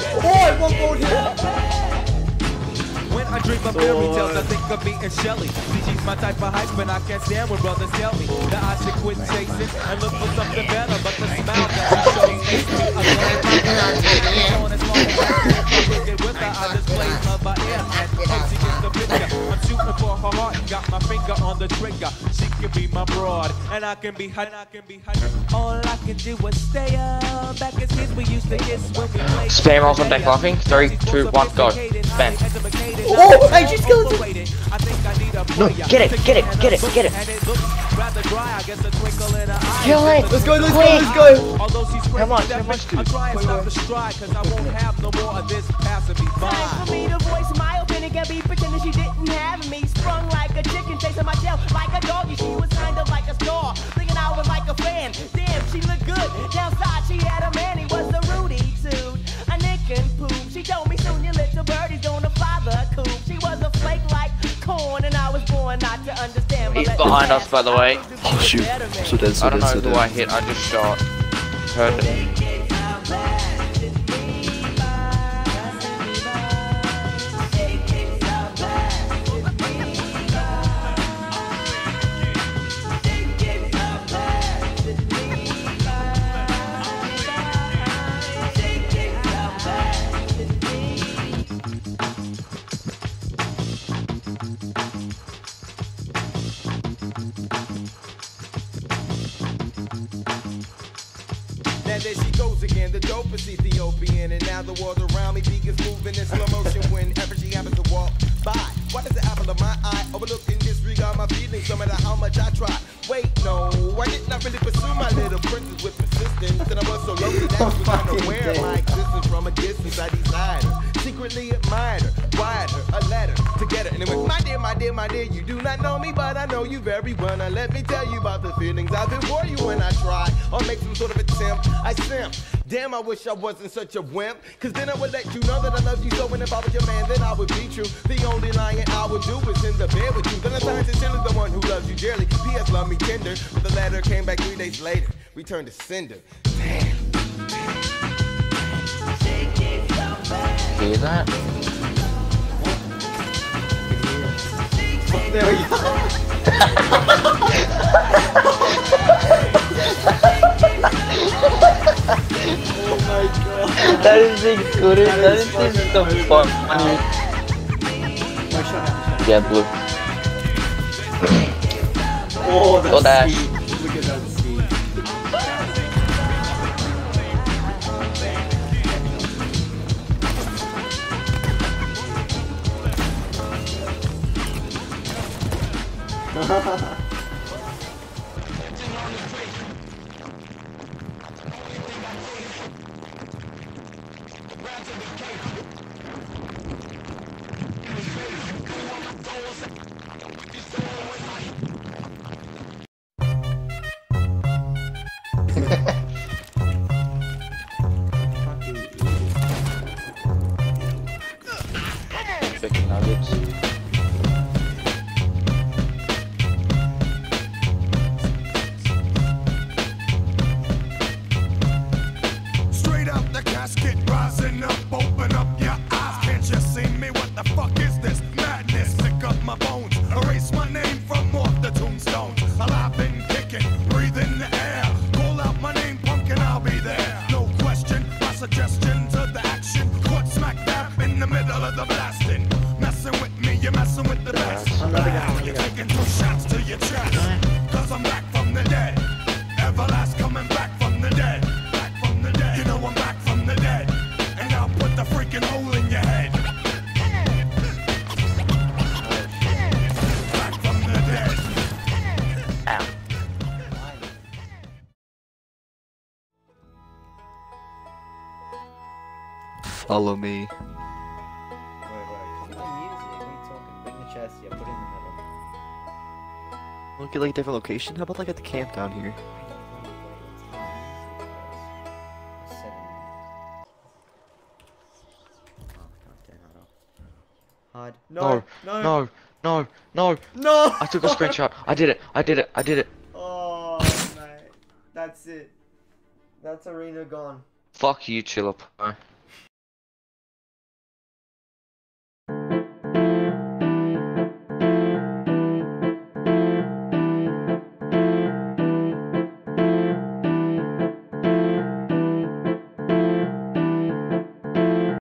snowboard here. When I dream of fairy tales, I think of me and Shelly. she's my type of hype, but I can't stand when brothers tell me that I should quit chasing and look for something better. But the smile that she shows makes me a on as long as I can get with her. I display love by air and hope she gets the picture. I'm shooting for her heart and got my finger on the trigger. She can be my broad, and I can be her. I can be her. All I can do is stay up. Back as kids, we used to kiss when we played. Spam rolls on deck laughing. Three, two, one, go. Spam. Oh, I just killed him. No, get it, get it, get it, get it. Kill it. Let's go, let's go, let's go. Come on, come on, I'm trying to stop the stride cause I won't have no more of this passing Time for me to voice my opinion. Can't be pretending she didn't have me. Sprung He's behind us, by the way. Oh shoot. So dead, so I don't know so who I hit. I just shot. Heard it. Now there she goes again, the dopest Ethiopian. And now the world around me begins moving in slow motion whenever she happens to walk by. Why does the apple of my eye overlook and disregard my feelings no matter how much I try? Wait, no, I did not really pursue my little princess with persistence. And I was so lonely that she was unaware of my existence from a distance. I desired her, secretly admired her, wired her a letter to get her. And it went, my dear, my dear, my dear, you do not know me, but I know you very well. Now let me tell you about the feelings I've been for you when I try or make some sort of attempt. I simp. Damn, I wish I wasn't such a wimp. Cause then I would let you know that I love you so. And if I was your man, then I would be true. The only lying I would do is in the bed with you. Then I turned sincerely the one who loves you dearly. P.S. Love me tender. But the letter came back three days later. Returned to sender. Damn. Hear that? There we go. oh my god. That is good. That That is is the good. fun. Shut up, shut up. Yeah, blue. Oh, that's dash. sweet. Chicken in the middle of the blasting. Messing with me, you're messing with the best. Now you're taking two shots to your chest. Cause I'm back from the dead. Everlast coming back from the dead. Back from the dead. You know I'm back from the dead. And I'll put the freaking hole in your head. Back from the dead. Ow. Follow me. Talking? Bring the chest, yeah, put it in the middle. Look at like a different location. How about like at the camp down here? Hide. No, No, no, No, no, no. no! I took a screenshot. I did it. I did it. I did it. Oh, mate. That's it. That's arena gone. Fuck you, chill up.